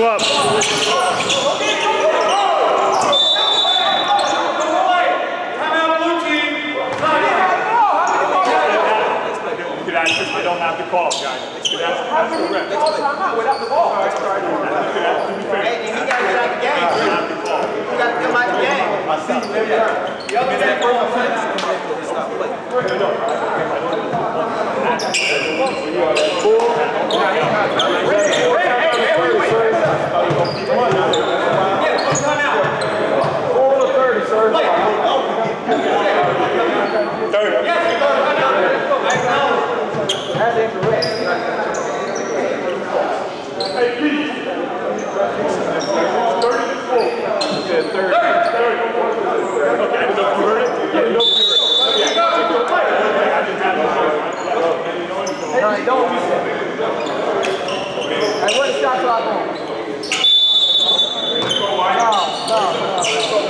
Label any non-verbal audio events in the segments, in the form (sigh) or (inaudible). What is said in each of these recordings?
You if they don't have the call, guys. You could ask, ask the ref. You could ask, to be fair. Hey, he got to get out the game. They don't have the call. He got to come out the game. Four to 30, sir. Third. That's incorrect. Okay, I don't know if you heard it. Yeah, you know if you heard it. No, you don't. Hey, what's the shot clock on? No, no,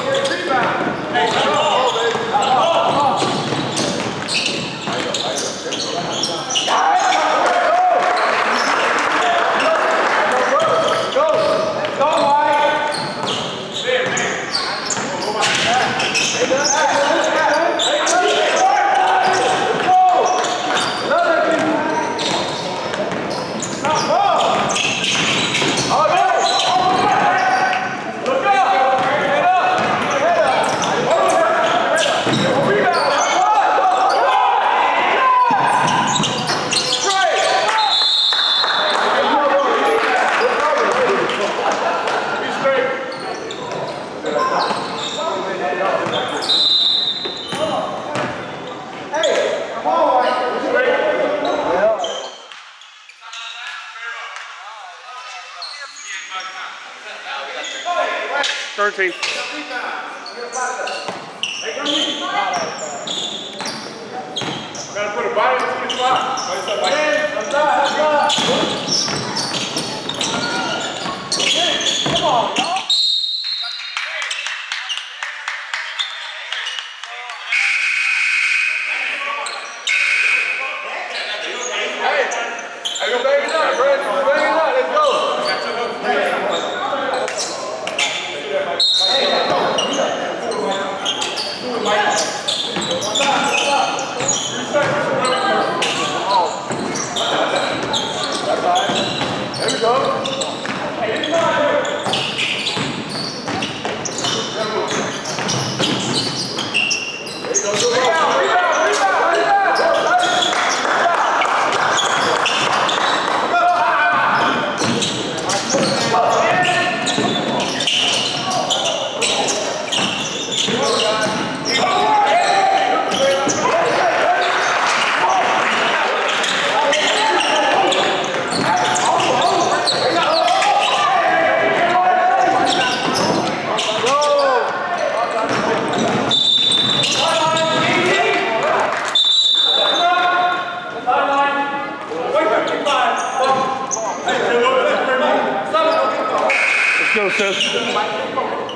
cantando.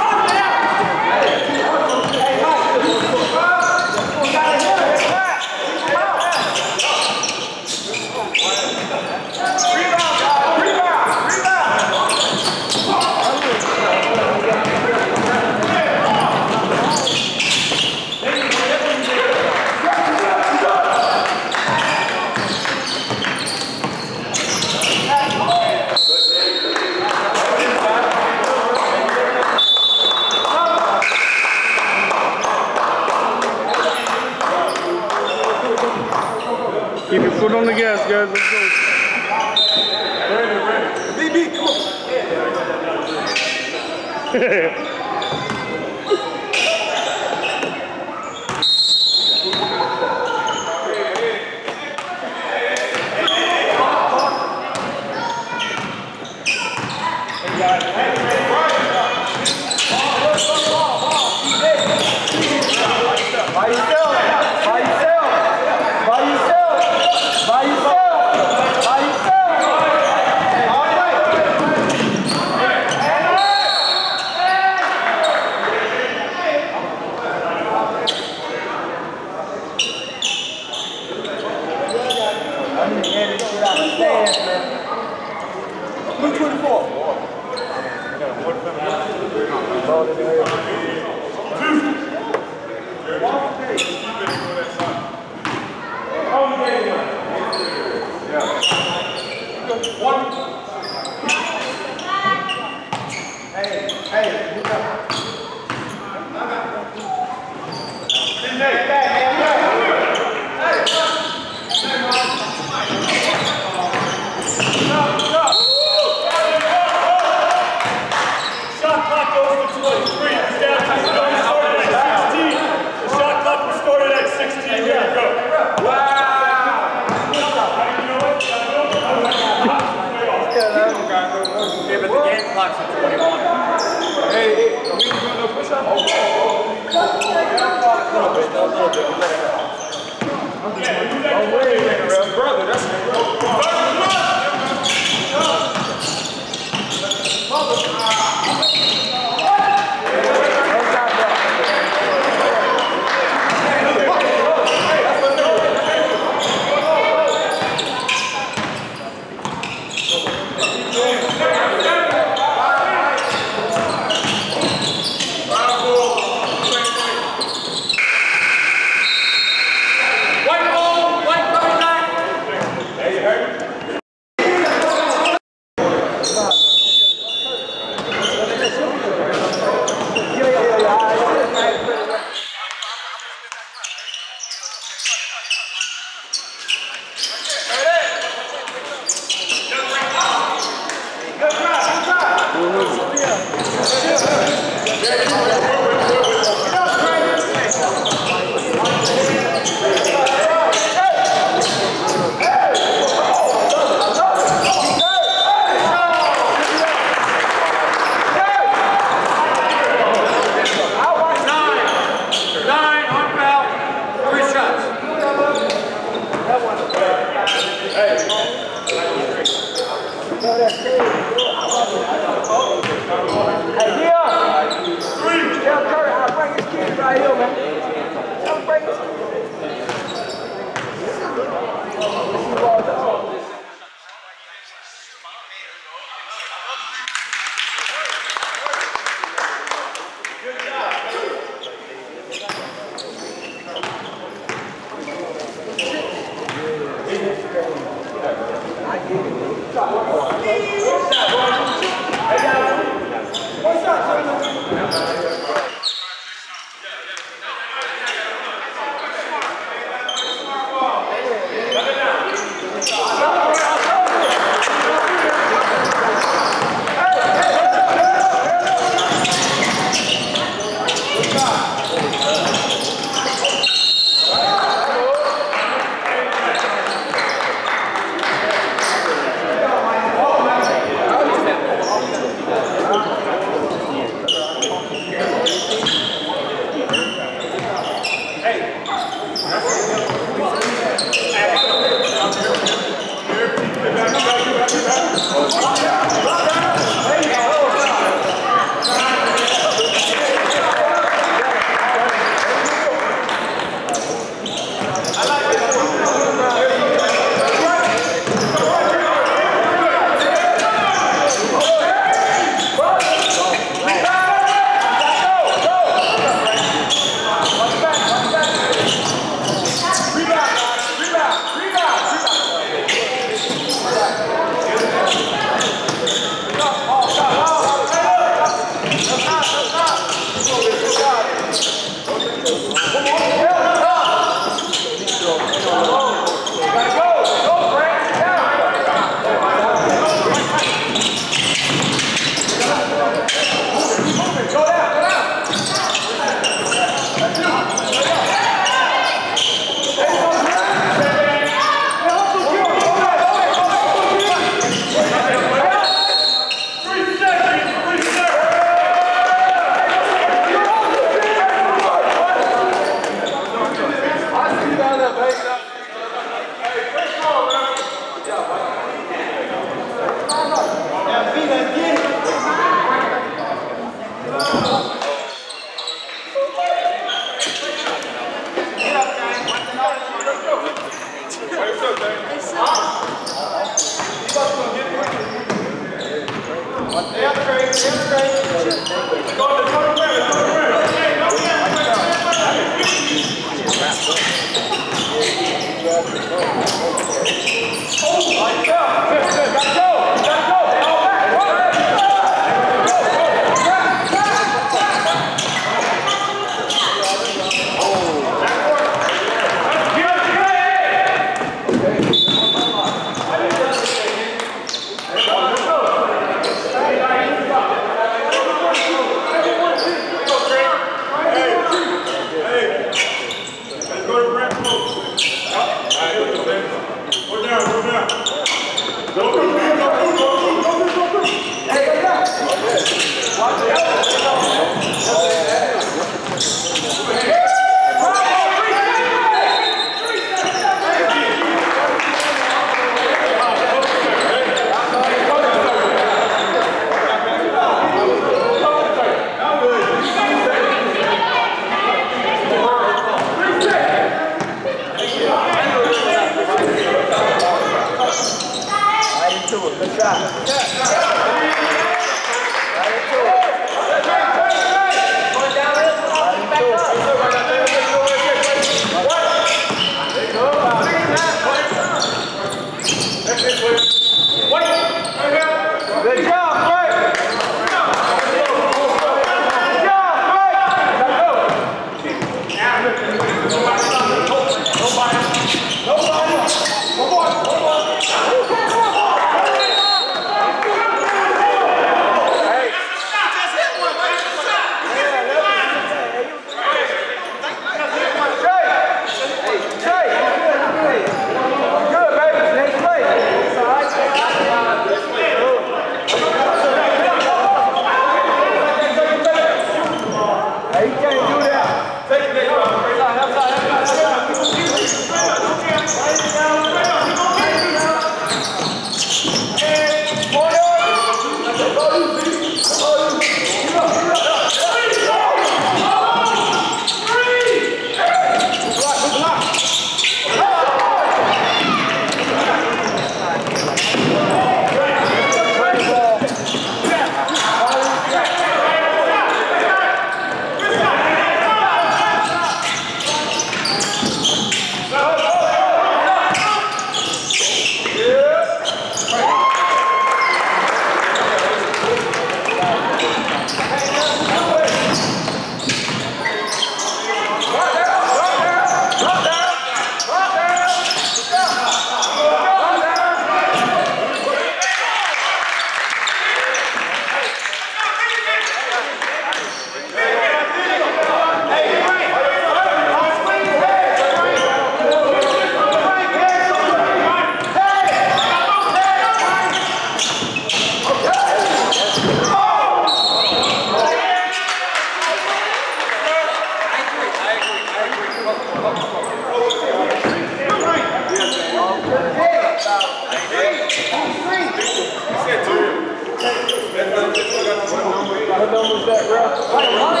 What number is that, Ralph? What number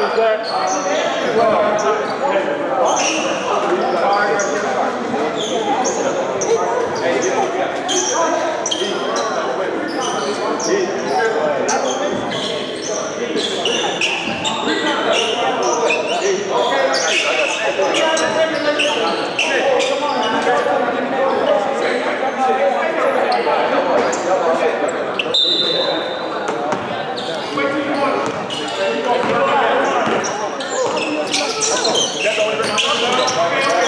is that? Come on. Thank you.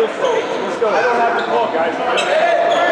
I don't have the call, guys.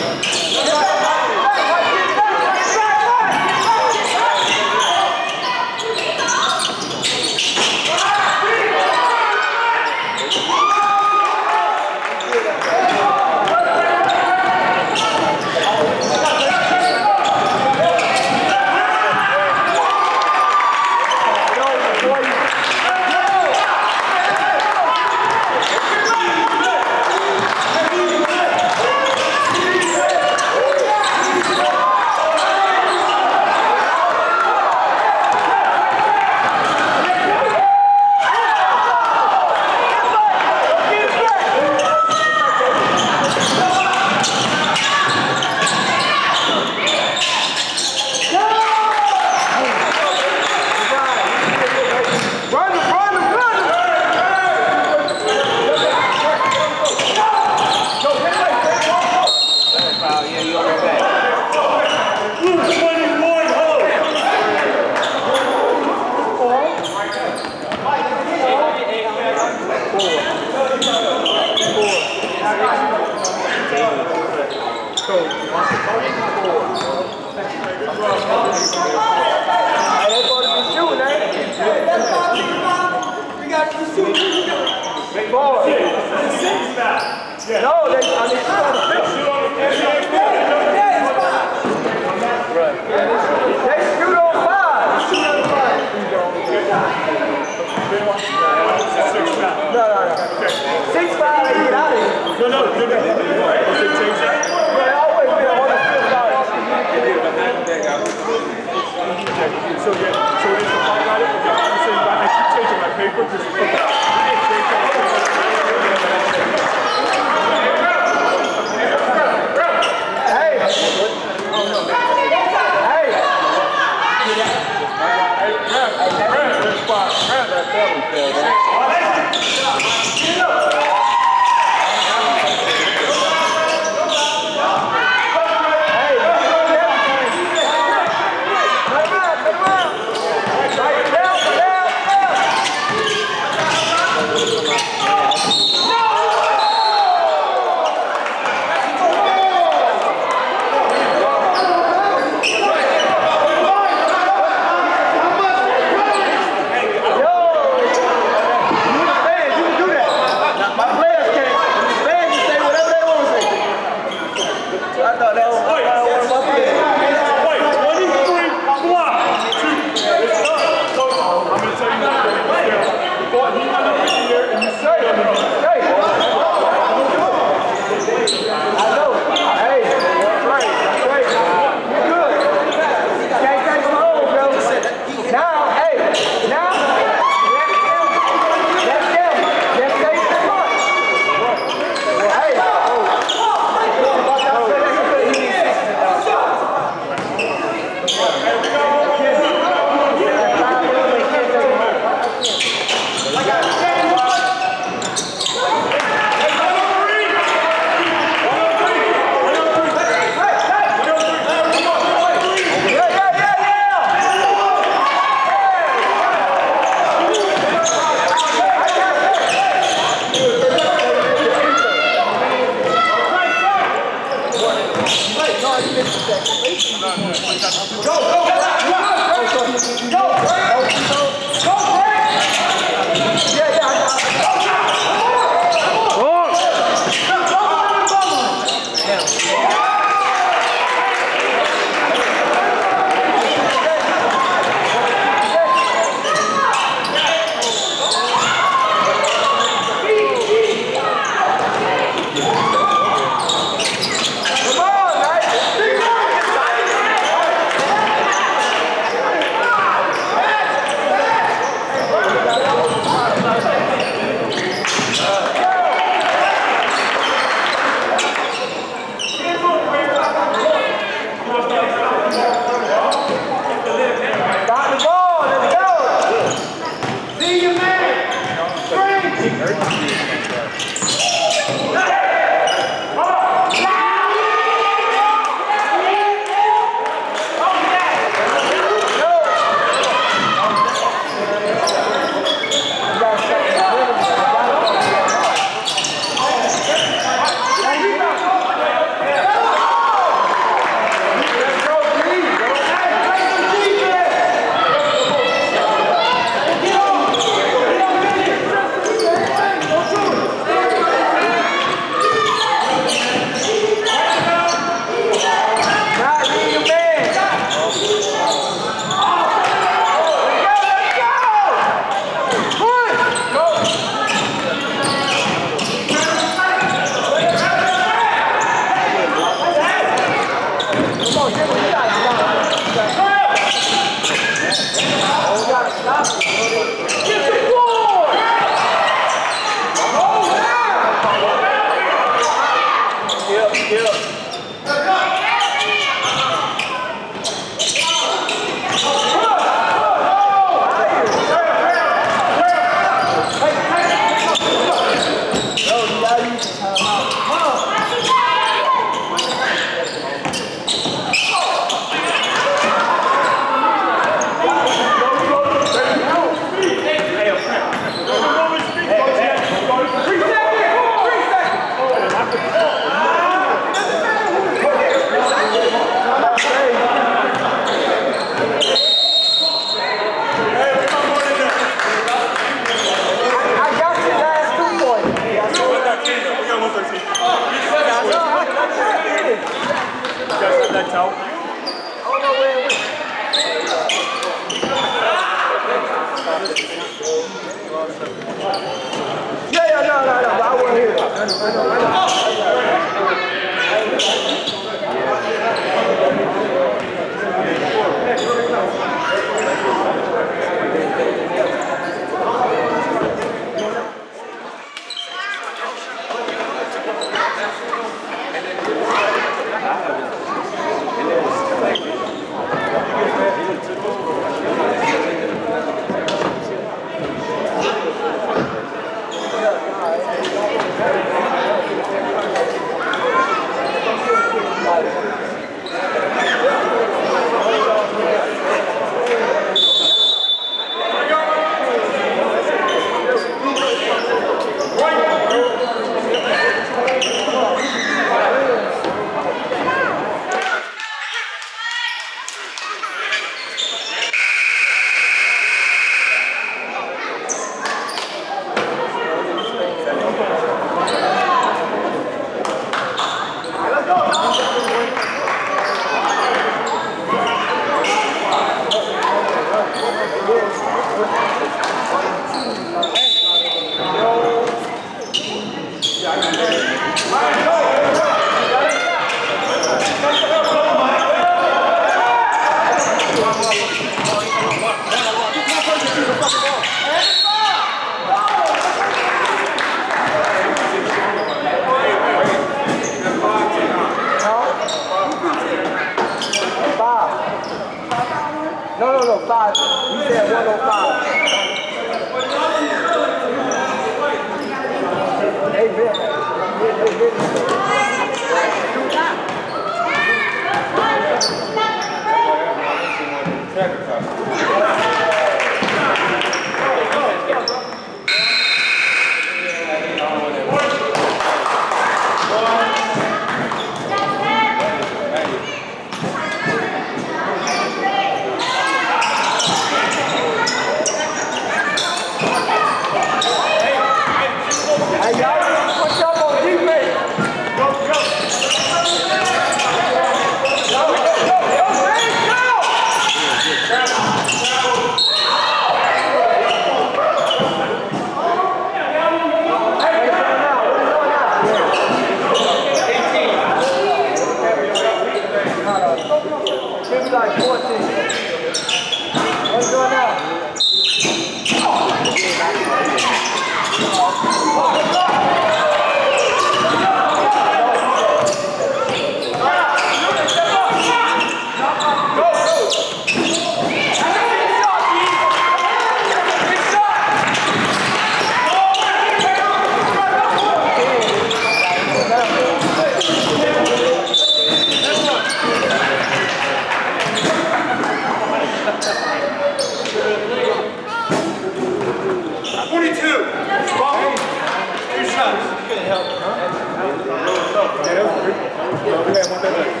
(laughs)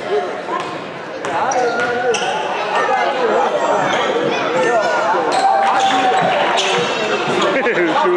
Too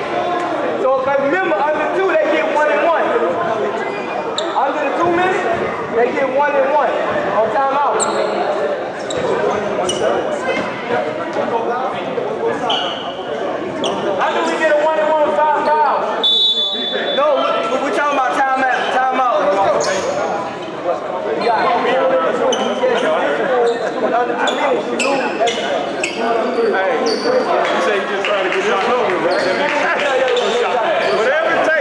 are 20. So if I remember, under two, they get one and one. Under the two minutes, they get one and one on timeout. How do we get a one and one five fouls? No, we- we're talking about timeout. Timeout. You got two minutes, you lose. Hey, you say you just trying to get shot over, right? (laughs)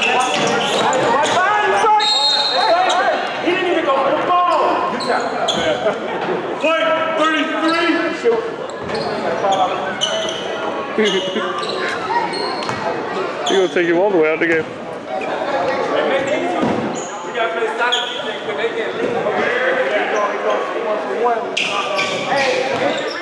He didn't even go for the ball. Play 33. He gonna take you all the way out the game. We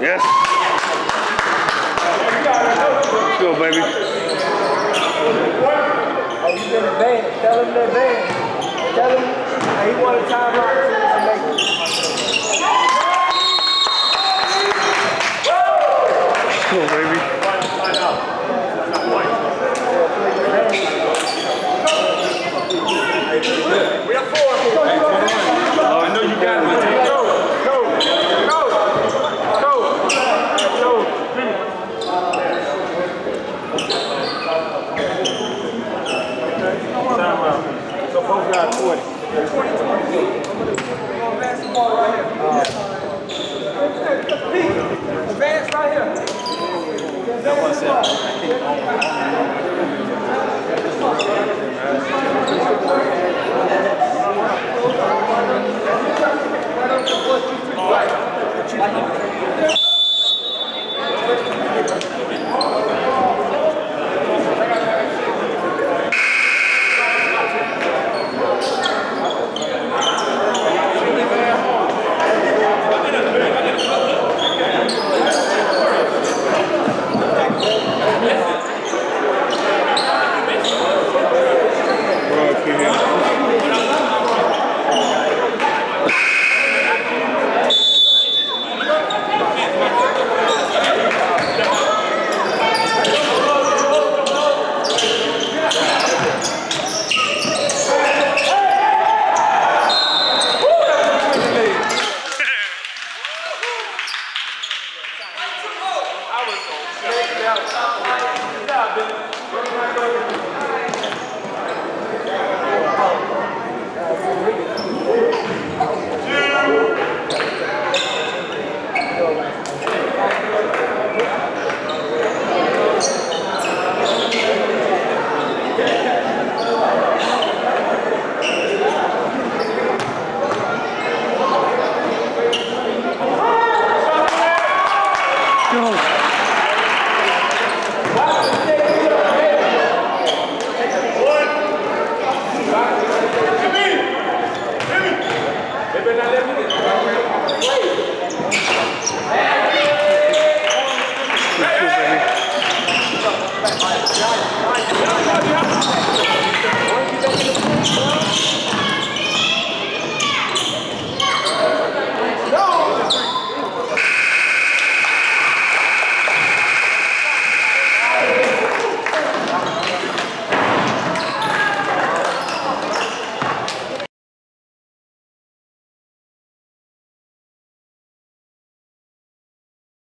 Yes. Let's go, baby. In the. Tell him the. Tell him he. Let's go, baby. We have four. I know you got it.